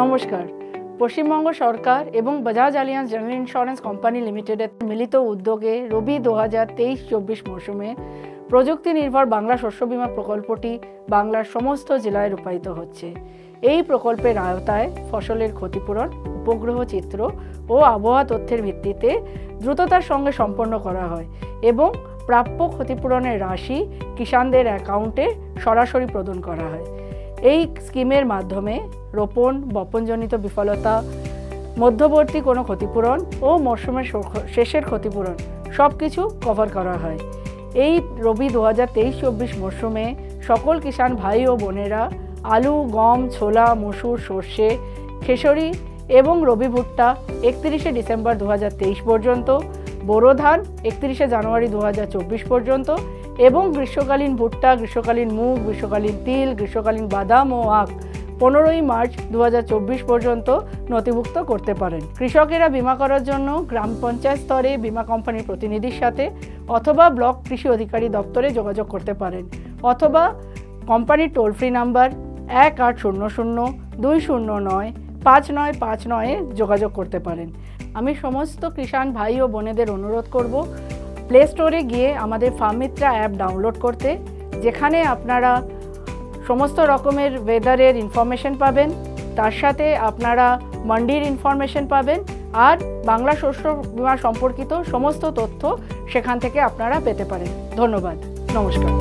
নমস্কার। পশ্চিমবঙ্গ সরকার এবং Bajaj Allianz general insurance company লিমিটেডের মিলিত উদ্যোগে রবি দু হাজার তেইশ চব্বিশ মৌসুমে প্রযুক্তি নির্ভর বাংলা শস্য বীমা প্রকল্পটি বাংলার সমস্ত জেলায় রূপায়িত হচ্ছে। এই প্রকল্পের আওতায় ফসলের ক্ষতিপূরণ, উপগ্রহ চিত্র ও আবহাওয়া তথ্যের ভিত্তিতে দ্রুততার সঙ্গে সম্পন্ন করা হয় এবং প্রাপ্য ক্ষতিপূরণের রাশি কিষানদের অ্যাকাউন্টে সরাসরি প্রদান করা হয়। এই স্কিমের মাধ্যমে রোপণ, বপনজনিত বিফলতা, মধ্যবর্তী কোনো ক্ষতিপূরণ ও মরশুমের শেষের ক্ষতিপূরণ সব কিছু কভার করা হয়। এই রবি দু হাজার তেইশ চব্বিশ মরশুমে সকল কিষাণ ভাই ও বোনেরা আলু, গম, ছোলা, মসুর, সর্ষে, খেসরি এবং রবি ভুট্টা একত্রিশে ডিসেম্বর দু হাজার তেইশ পর্যন্ত বোরো ধান একত্রিশে জানুয়ারি দু হাজার চব্বিশ পর্যন্ত এবং গ্রীষ্মকালীন ভুট্টা, গ্রীষ্মকালীন মুগ, গ্রীষ্মকালীন তিল, গ্রীষ্মকালীন বাদাম ও আখ পনেরোই মার্চ দু হাজার চব্বিশ পর্যন্ত নথিভুক্ত করতে পারেন। কৃষকেরা বিমা করার জন্য গ্রাম পঞ্চায়েত স্তরে বিমা কোম্পানির প্রতিনিধির সাথে অথবা ব্লক কৃষি অধিকারী দপ্তরে যোগাযোগ করতে পারেন অথবা কোম্পানির টোল ফ্রি নাম্বার এক আট শূন্য শূন্য দুই শূন্য নয় পাঁচ নয় পাঁচ নয়ে যোগাযোগ করতে পারেন। আমি সমস্ত কিষাণ ভাই ও বোনেদের অনুরোধ করব প্লে স্টোরে গিয়ে আমাদের ফার্মিত্রা অ্যাপ ডাউনলোড করতে, যেখানে আপনারা সমস্ত রকমের ওয়েদারের ইনফরমেশন পাবেন, তার সাথে আপনারা মান্ডির ইনফরমেশন পাবেন, আর বাংলা শস্য বীমা সম্পর্কিত সমস্ত তথ্য সেখান থেকে আপনারা পেতে পারেন। ধন্যবাদ। নমস্কার।